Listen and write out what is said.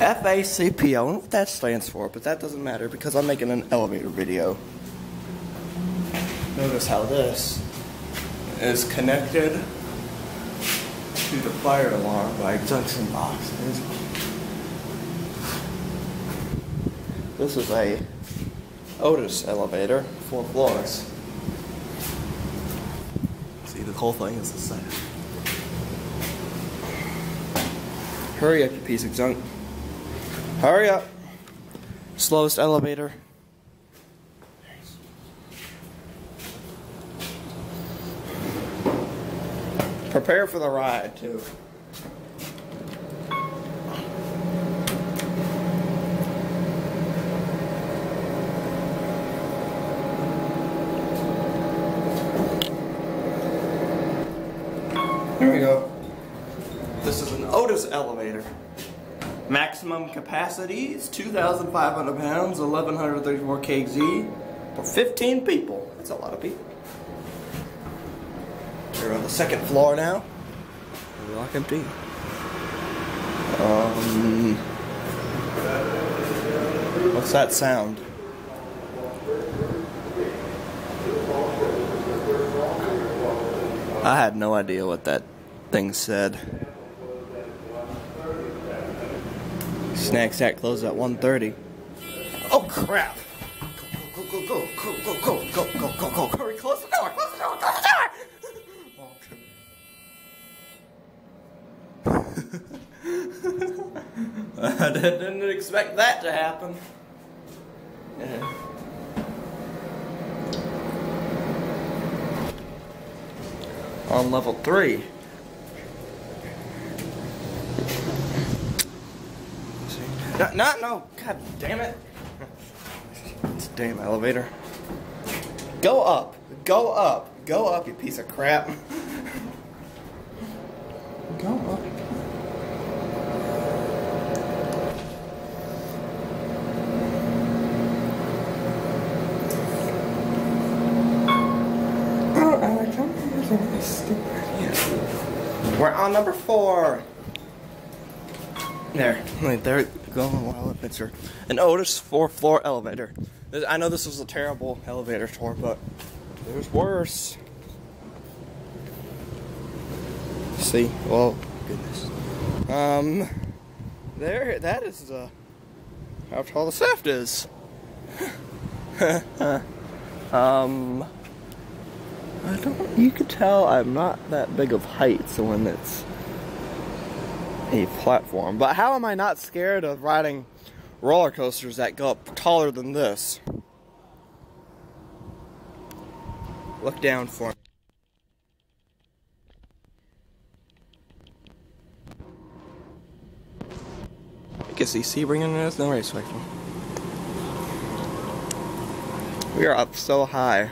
FACP. I don't know what that stands for, but that doesn't matter because I'm making an elevator video. Notice how this is connected to the fire alarm by junction boxes. This is a Otis elevator, four floors. See, the whole thing is the same. Hurry up, you piece of junk. Hurry up. Slowest elevator. Prepare for the ride, too. Here we go. This is an Otis elevator. Maximum capacity is 2,500 pounds, 1,134 kg for 15 people. That's a lot of people. We're on the second floor now. Lock empty. Um, what's that sound? I had no idea what that thing said. Snack Shack closes at 1.30. Oh crap! Go, go, go, go, go, go, go, go, go, go, go, hurry, close the door, close the door, close the door! I didn't expect that to happen. Yeah. On level three. No, no, no, god damn it. It's a damn elevator. Go up, go up, go up, you piece of crap. Go up. Oh, Alex, I'm really stupid. Yeah. We're on number four. There, wait, there, while a picture. An Otis four-floor elevator. I know this was a terrible elevator tour, but there's worse. See, well, goodness. Um, there, that is uh, how tall the shaft is. um, I don't. You could tell I'm not that big of height, so when it's a platform. But how am I not scared of riding roller coasters that go up taller than this? Look down for me. I can see see bringing us no race We are up so high.